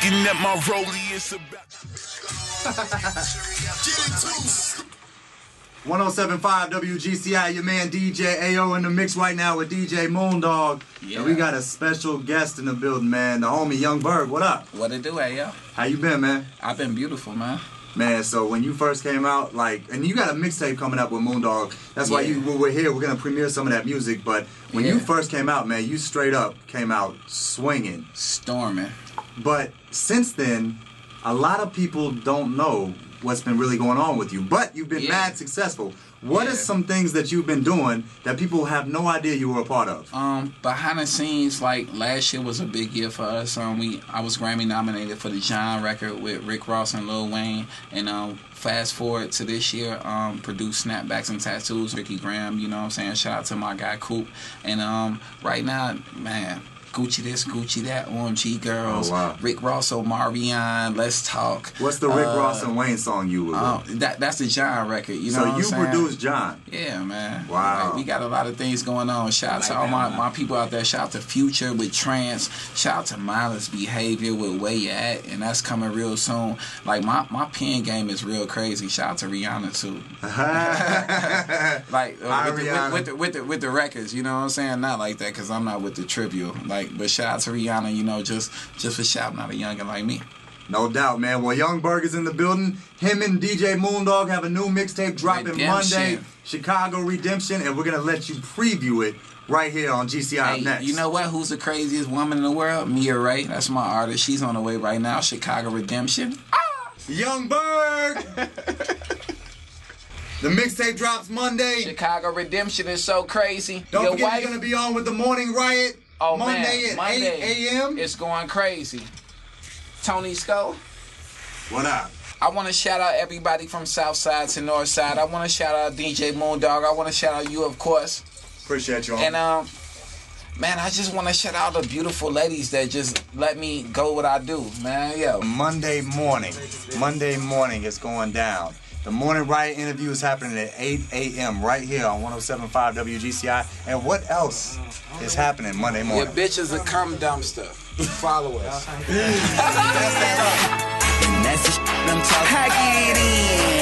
that my rollie is about. 1075 WGCI, your man DJ AO in the mix right now with DJ Moondog. Yeah. And we got a special guest in the building, man. The homie Yung Berg. What up? What it do, yo? How you been, man? I've been beautiful, man. Man, so when you first came out, like, and you got a mixtape coming up with Moondog. That's why Yeah. you we're here. We're gonna premiere some of that music. But when you first came out, man, you straight up came out swinging. Storming. But since then, a lot of people don't know what's been really going on with you. But you've been Yeah. mad successful. What Yeah. is some things that you've been doing that people have no idea you were a part of? Um, behind the scenes, like last year was a big year for us. Um, we I was Grammy nominated for the John record with Rick Ross and Lil Wayne, and um, fast forward to this year, um, produced Snapbacks and Tattoos, Ricky Graham. You know what I'm saying? Shout out to my guy Coop. And um, right now, man. Gucci this, Gucci that, OMG girls, Oh, wow. Rick Ross, Omarion, Let's Talk. What's the Rick Uh, Ross and Wayne song you were? Uh, that that's the John record. You know so what you saying? produced John. Yeah, man. Wow. Like, we got a lot of things going on. Shout out Like to all that, my, man. my people out there. Shout out to Future with Trance. Shout out to Mindless Behavior with Where You At. And that's coming real soon. Like, my, my pen game is real crazy. Shout out to Rihanna, too. Like, uh, with, the, Rihanna. with, with, the, with, the, with the records, you know what I'm saying? Not like that because I'm not with the trivial. Like, but shout out to Rihanna, you know, just just for shouting out a youngin' like me. No doubt, man. Well, Yung is in the building. Him and DJ Moondog have a new mixtape dropping Redemption. Monday, Chicago Redemption, and we're gonna let you preview it right here on GCI Hey, next. you know what? Who's the craziest woman in the world? Mia Ray. That's my artist. She's on the way right now. Chicago Redemption. Ah! Yung Berg. the mixtape drops Monday. Chicago Redemption is so crazy. Don't Your forget wife, you're gonna be on with the Morning Riot oh Monday man, at Monday 8 a.m. It's going crazy. Tony Skull. What up? I want to shout out everybody from South Side to North Side. I want to shout out DJ Moondog. I want to shout out you, of course. Appreciate you. And um, man, I just want to shout out the beautiful ladies that just let me go what I do, man. Yo, Monday morning. Monday morning it's going down. The Morning Riot interview is happening at 8 a.m. right here on 1075 WGCI. And what else is happening Monday morning? Your bitches a cum dumpster. Follow us.